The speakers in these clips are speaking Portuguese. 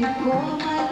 como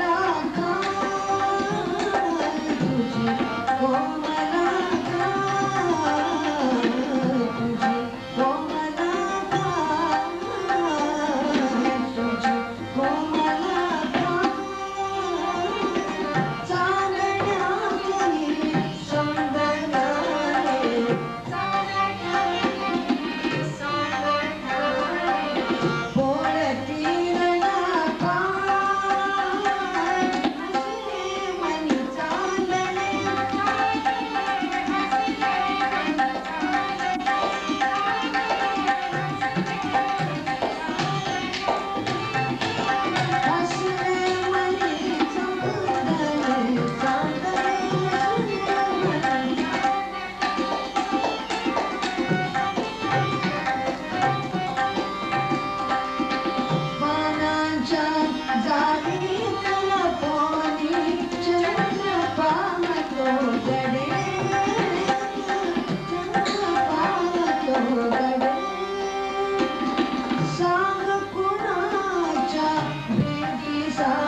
사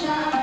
shine.